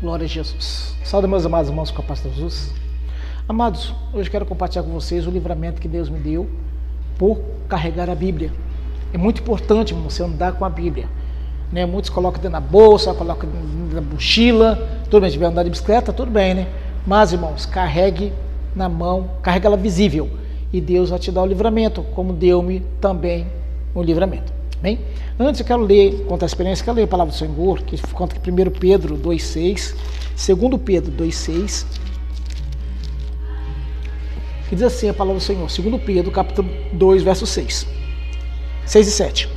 Glória a Jesus. Salve, meus amados irmãos, com a paz de Jesus. Amados, hoje quero compartilhar com vocês o livramento que Deus me deu por carregar a Bíblia. É muito importante você andar com a Bíblia. Né? Muitos colocam dentro da bolsa, colocam dentro da mochila. Tudo bem, se tiver andar de bicicleta, tudo bem, né? Mas, irmãos, carregue na mão, carregue ela visível. E Deus vai te dar o livramento, como deu-me também o livramento. Bem, antes eu quero ler, contar a experiência, quero ler a palavra do Senhor, que conta que 1 Pedro 2,6, 2 Pedro 2,6, que diz assim a palavra do Senhor, 2 Pedro, capítulo 2, verso 6, 6 e 7.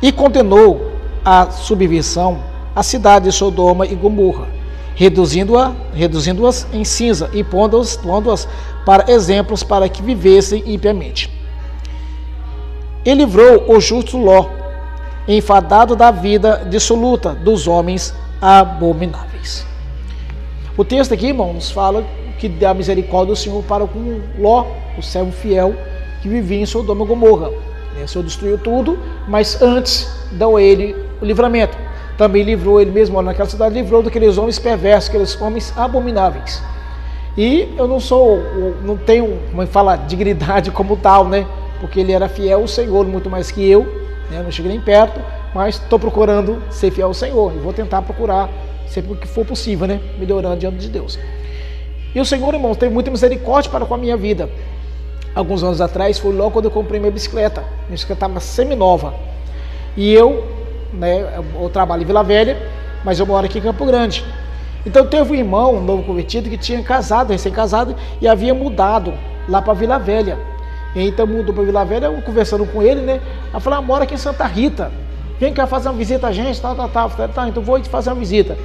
E condenou a subversão a cidade de Sodoma e Gomorra, reduzindo-a, reduzindo-as em cinza e pondo-as pondo para exemplos para que vivessem impiamente e livrou o justo Ló, enfadado da vida dissoluta dos homens abomináveis. O texto aqui, irmãos, fala que dá misericórdia do Senhor para com Ló, o servo fiel, que vivia em Sodoma e Gomorra. O Senhor destruiu tudo, mas antes deu a ele o livramento. Também livrou ele mesmo naquela cidade, livrou daqueles homens perversos, aqueles homens abomináveis. E eu não sou, não tenho, como fala, dignidade como tal, né? Porque ele era fiel ao Senhor muito mais que eu, né? não cheguei nem perto, mas estou procurando ser fiel ao Senhor e vou tentar procurar sempre que for possível, né? melhorando diante de Deus. E o Senhor, irmãos, tem muita misericórdia para com a minha vida. Alguns anos atrás, foi logo quando eu comprei minha bicicleta. Minha bicicleta estava semi-nova. E eu, né, eu trabalho em Vila Velha, mas eu moro aqui em Campo Grande. Então teve um irmão, um novo convertido, que tinha casado, recém-casado, e havia mudado lá para Vila Velha. Então mudou para Vila Velha, eu conversando com ele, né? Ela falou, ah, mora aqui em Santa Rita. Vem cá fazer uma visita a gente, tal, tal, tal. Falei, tá, então vou te fazer uma visita.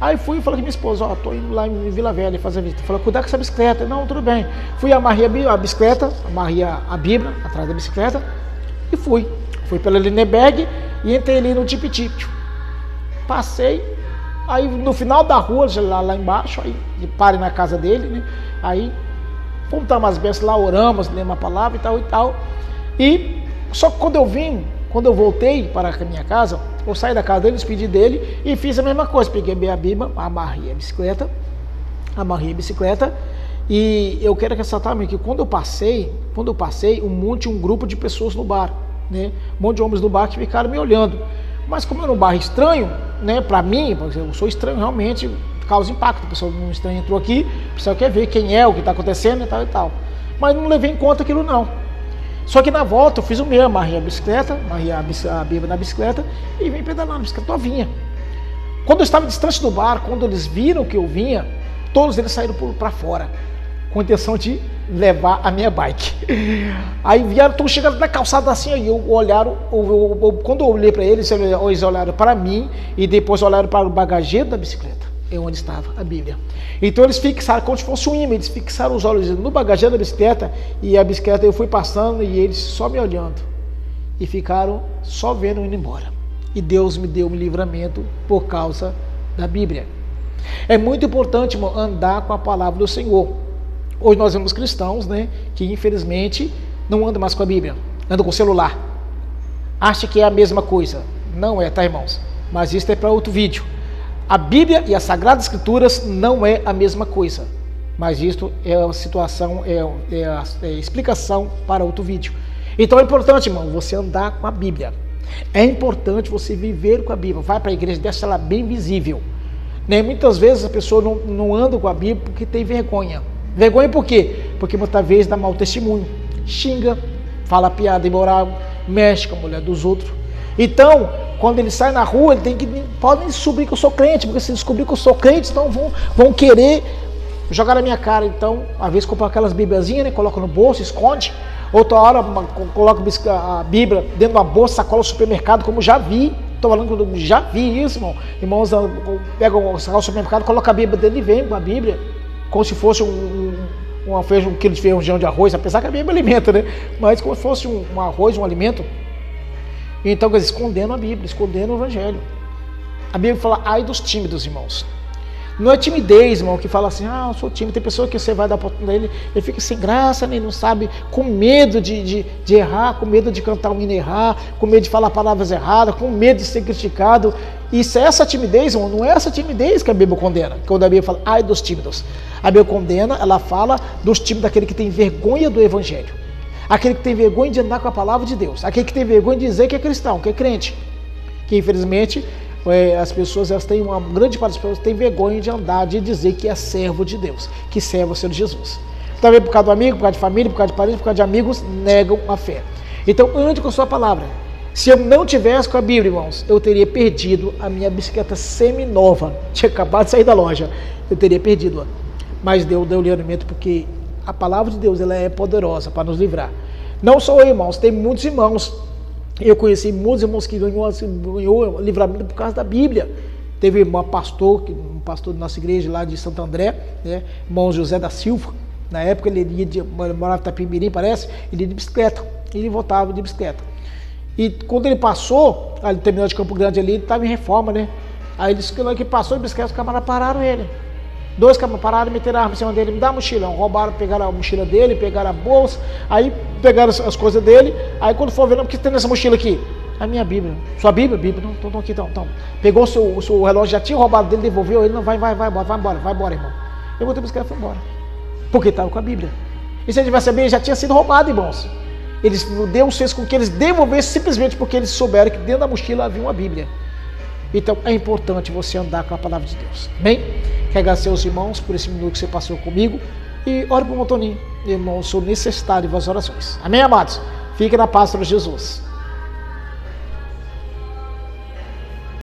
Aí fui e falei com minha esposa, ó, tô indo lá em Vila Velha fazer visita. Falei, cuidar com essa bicicleta. Não, tudo bem. Fui, amarrei a bicicleta, amarrei a Bíblia atrás da bicicleta e fui. Fui pela Linneberg e entrei ali no Tip-Tip. Passei, aí no final da rua, lá, lá embaixo, aí pare na casa dele, né? Aí Fomos umas bênçãos lá, oramos, lemos uma palavra e tal e tal. E só que quando eu vim, quando eu voltei para a minha casa, eu saí da casa dele, despedi dele e fiz a mesma coisa. Peguei a Bíblia, amarrei a bicicleta, amarrei a bicicleta e eu quero ressaltar que quando eu passei, quando eu passei, um monte, um grupo de pessoas no bar, né? Um monte de homens no bar que ficaram me olhando. Mas como era um bar estranho, né, para mim, eu sou estranho realmente, causa impacto. A pessoa um estranho entrou aqui, a pessoa quer ver quem é, o que está acontecendo e tal e tal. Mas não levei em conta aquilo não. Só que na volta eu fiz o mesmo, amarrei a bicicleta, amarrei a, Bíblia na bicicleta e vim pedalando, a bicicleta vinha. Quando eu estava distante do bar, quando eles viram que eu vinha, todos eles saíram para fora, com a intenção de levar a minha bike. Aí vieram, estão chegando na calçada assim, aí eu olharam, eu, eu, eu, quando eu olhei para eles, eles olharam para mim e depois olharam para o bagageiro da bicicleta é onde estava a Bíblia. Então eles fixaram, como se fosse um imã, eles fixaram os olhos no bagageiro da bicicleta e a bicicleta eu fui passando e eles só me olhando e ficaram só vendo indo embora. E Deus me deu um livramento por causa da Bíblia. É muito importante irmão, andar com a palavra do Senhor. Hoje nós vemos cristãos né, que infelizmente não andam mais com a Bíblia, andam com o celular. Acha que é a mesma coisa. Não é, tá irmãos? Mas isso é para outro vídeo. A Bíblia e as Sagradas Escrituras não é a mesma coisa, mas isto é a situação, é, é, a, é a explicação para outro vídeo. Então é importante, irmão, você andar com a Bíblia. É importante você viver com a Bíblia. Vai para a igreja, deixa ela bem visível. Né? Muitas vezes a pessoa não, não anda com a Bíblia porque tem vergonha. Vergonha por quê? Porque muitas vezes dá mau testemunho, xinga, fala piada imoral, mexe com a mulher dos outros. Então, quando ele sai na rua, ele tem que. Podem descobrir que eu sou crente, porque se descobrir que eu sou crente, então vão, vão querer jogar na minha cara. Então, às vezes compra aquelas bíbliazinhas, né? Coloca no bolso, esconde. Outra hora coloca a Bíblia dentro de uma bolsa, sacola no supermercado, como já vi. Estou falando que já vi isso, irmão. Irmãos pegam o sacola no supermercado, coloca a Bíblia dentro e vem com a Bíblia, como se fosse um, um, um quilo de feijão de arroz, apesar que a Bíblia alimenta, né? Mas como se fosse um, um arroz, um alimento. Então, escondendo a Bíblia, escondendo o Evangelho. A Bíblia fala, ai dos tímidos, irmãos. Não é timidez, irmão, que fala assim, ah, eu sou tímido. Tem pessoa que você vai dar oportunidade ele, ele fica sem graça, né? não sabe, com medo de, de, de, errar, com medo de cantar um hino errar, com medo de falar palavras erradas, com medo de ser criticado. Se é essa timidez, não é essa timidez que a Bíblia condena. Quando a Bíblia fala, ai dos tímidos. A Bíblia condena, ela fala dos tímidos, daquele que tem vergonha do Evangelho. Aquele que tem vergonha de andar com a palavra de Deus. Aquele que tem vergonha de dizer que é cristão, que é crente. Que infelizmente é, as pessoas, elas têm uma grande parte das pessoas têm vergonha de andar, de dizer que é servo de Deus, que serve o Senhor Jesus. Também por causa do amigo, por causa de família, por causa de parentes, por causa de amigos, negam a fé. Então, ande com a sua palavra. Se eu não tivesse com a Bíblia, irmãos, eu teria perdido a minha bicicleta semi-nova. Tinha acabado de sair da loja. Eu teria perdido. Mas Deus deu livramento porque a palavra de Deus ela é poderosa para nos livrar. Não só eu, irmãos, tem muitos irmãos. Eu conheci muitos irmãos que ganhou, ganhou livramento por causa da Bíblia. Teve um pastor, um pastor da nossa igreja lá de Santo André, né, irmão José da Silva. Na época ele ia de, morava em Itapimirim, parece, ele ia de bicicleta. Ele voltava de bicicleta. E quando ele passou, ali terminal de Campo Grande ali, ele estava em reforma, né? Aí ele disse que passou de bicicleta, os camaradas pararam ele. Dois pararam meteram a arma em cima dele, me dá a mochila. Roubaram, pegaram a mochila dele, pegaram a bolsa, aí pegaram as, as coisas dele. Aí quando for ver, o que tem nessa mochila aqui? A minha Bíblia. Sua Bíblia? Bíblia. Não, estão aqui, então. então. Pegou o seu, o seu relógio, já tinha roubado dele, devolveu ele. Não, vai, vai, vai embora, vai embora, vai embora, irmão. Eu botei a bicicleta e fui embora. Porque estava com a Bíblia. E se ele tivesse a Bíblia, já tinha sido roubado, irmãos. Eles Deus fez com que eles devolvessem simplesmente porque eles souberam que dentro da mochila havia uma Bíblia. Então é importante você andar com a palavra de Deus. Bem, agradecer aos irmãos por esse minuto que você passou comigo. E ore o Montoninho. Irmão, sou necessário de vossas orações. Amém, amados? Fique na paz de Jesus.